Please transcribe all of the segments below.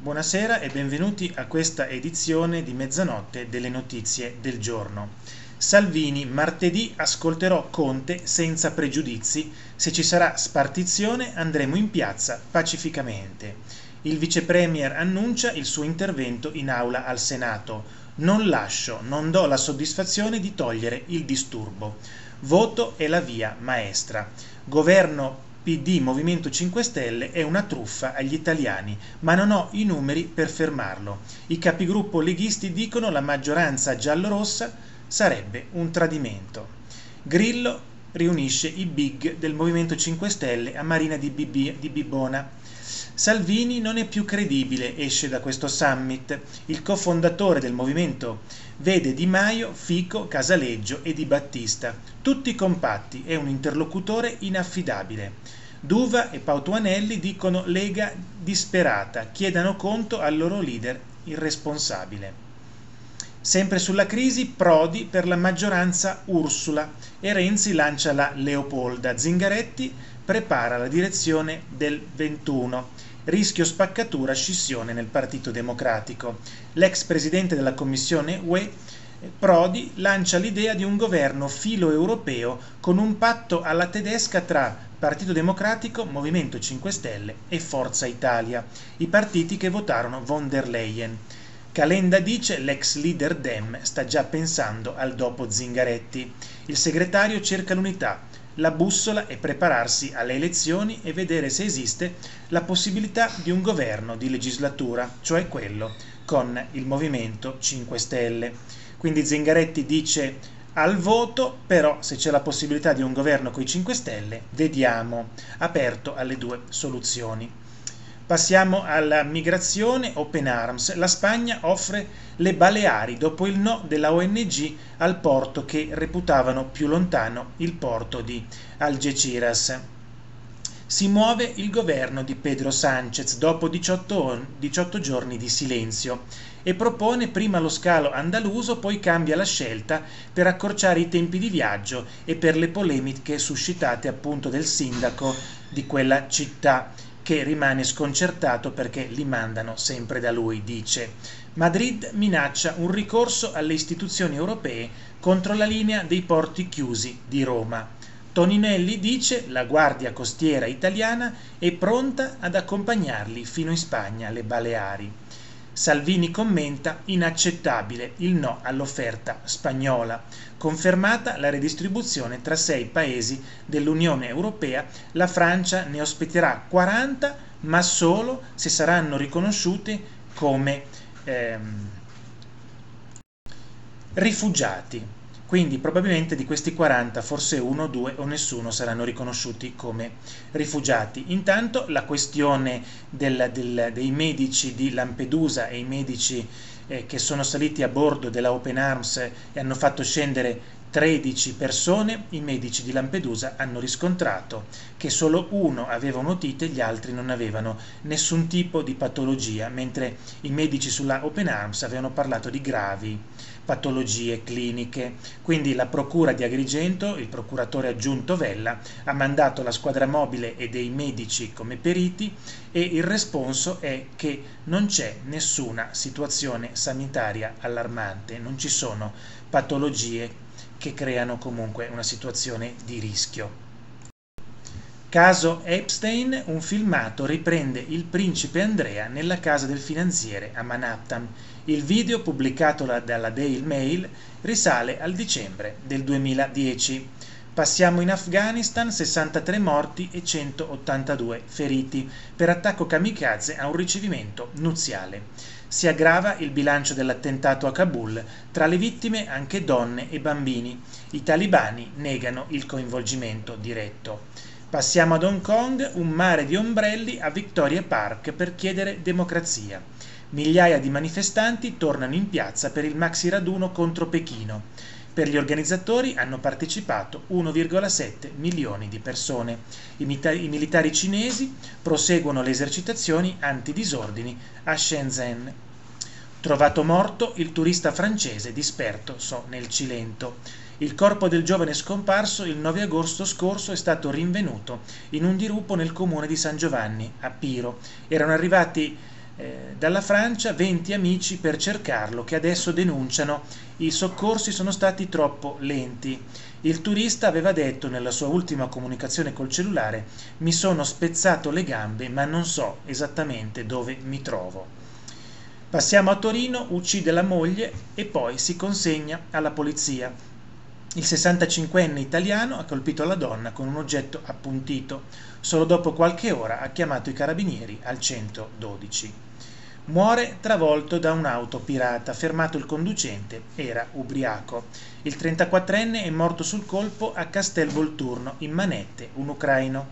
Buonasera e benvenuti a questa edizione di mezzanotte delle notizie del giorno. Salvini, martedì ascolterò Conte senza pregiudizi. Se ci sarà spartizione andremo in piazza pacificamente. Il vice premier annuncia il suo intervento in aula al Senato. Non lascio, non do la soddisfazione di togliere il disturbo. Voto è la via maestra. Governo PD Movimento 5 Stelle è una truffa agli italiani, ma non ho i numeri per fermarlo. I capigruppo leghisti dicono la maggioranza giallorossa sarebbe un tradimento. Grillo riunisce i big del Movimento 5 Stelle a Marina di, Bibona. Salvini non è più credibile, esce da questo summit. Il cofondatore del movimento vede Di Maio, Fico, Casaleggio e Di Battista, tutti compatti, è un interlocutore inaffidabile. Duva e Pautuanelli dicono Lega disperata, chiedano conto al loro leader irresponsabile. Sempre sulla crisi, Prodi per la maggioranza Ursula e Renzi lancia la Leopolda. Zingaretti prepara la direzione del 21. Rischio spaccatura, scissione nel Partito Democratico. L'ex presidente della Commissione UE Prodi lancia l'idea di un governo filo europeo con un patto alla tedesca tra Partito Democratico, Movimento 5 Stelle e Forza Italia, i partiti che votarono von der Leyen. Calenda dice l'ex leader Dem sta già pensando al dopo Zingaretti. Il segretario cerca l'unità, la bussola è prepararsi alle elezioni e vedere se esiste la possibilità di un governo di legislatura, cioè quello con il Movimento 5 Stelle. Quindi Zingaretti dice al voto, però se c'è la possibilità di un governo con i 5 Stelle, vediamo, aperto alle due soluzioni. Passiamo alla migrazione Open Arms. La Spagna offre le Baleari dopo il no della ONG al porto che reputavano più lontano il porto di Algeciras. Si muove il governo di Pedro Sánchez dopo 18, 18 giorni di silenzio e propone prima lo scalo andaluso, poi cambia la scelta per accorciare i tempi di viaggio e per le polemiche suscitate appunto del sindaco di quella città che rimane sconcertato perché li mandano sempre da lui, dice. Madrid minaccia un ricorso alle istituzioni europee contro la linea dei porti chiusi di Roma. Toninelli dice la Guardia Costiera italiana è pronta ad accompagnarli fino in Spagna, le Baleari. Salvini commenta inaccettabile il no all'offerta spagnola. Confermata la redistribuzione tra sei paesi dell'Unione Europea, la Francia ne ospiterà 40, ma solo se saranno riconosciute come ehm, rifugiati. Quindi probabilmente di questi 40 forse uno, due o nessuno saranno riconosciuti come rifugiati. Intanto la questione del, del, dei medici di Lampedusa e i medici eh, che sono saliti a bordo della Open Arms e hanno fatto scendere 13 persone, i medici di Lampedusa hanno riscontrato che solo uno aveva un'otite e gli altri non avevano nessun tipo di patologia, mentre i medici sulla Open Arms avevano parlato di gravi patologie cliniche. Quindi la Procura di Agrigento, il procuratore aggiunto Vella, ha mandato la squadra mobile e dei medici come periti e il responso è che non c'è nessuna situazione sanitaria allarmante, non ci sono patologie che creano comunque una situazione di rischio. Caso Epstein, un filmato riprende il principe Andrea nella casa del finanziere a Manhattan. Il video pubblicato dalla Daily Mail risale al dicembre del 2010. Passiamo in Afghanistan, 63 morti e 182 feriti per attacco kamikaze a un ricevimento nuziale. Si aggrava il bilancio dell'attentato a Kabul, tra le vittime anche donne e bambini. I talibani negano il coinvolgimento diretto. Passiamo ad Hong Kong, un mare di ombrelli a Victoria Park per chiedere democrazia. Migliaia di manifestanti tornano in piazza per il maxi raduno contro Pechino. Per gli organizzatori hanno partecipato 1,7 milioni di persone. I, I, militari cinesi proseguono le esercitazioni antidisordini a Shenzhen. Trovato morto il turista francese disperto so, nel Cilento. Il corpo del giovane scomparso il 9 agosto scorso è stato rinvenuto in un dirupo nel comune di San Giovanni, a Piro. Erano arrivati Eh, dalla Francia 20 amici per cercarlo che adesso denunciano i soccorsi sono stati troppo lenti. Il turista aveva detto nella sua ultima comunicazione col cellulare mi sono spezzato le gambe ma non so esattamente dove mi trovo. Passiamo a Torino, uccide la moglie e poi si consegna alla polizia. Il 65enne italiano ha colpito la donna con un oggetto appuntito. Solo dopo qualche ora ha chiamato i carabinieri al 112. Muore travolto da un'auto pirata, fermato il conducente, era ubriaco. Il 34enne è morto sul colpo a Castel Volturno, in Manette, un ucraino.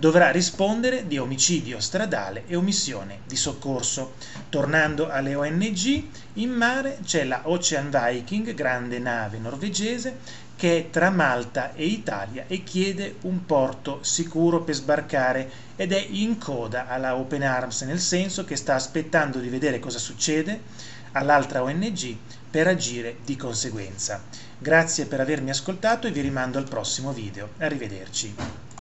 Dovrà rispondere di omicidio stradale e omissione di soccorso. Tornando alle ONG, in mare c'è la Ocean Viking, grande nave norvegese, che è tra Malta e Italia e chiede un porto sicuro per sbarcare ed è in coda alla Open Arms, nel senso che sta aspettando di vedere cosa succede all'altra ONG per agire di conseguenza. Grazie per avermi ascoltato e vi rimando al prossimo video. Arrivederci.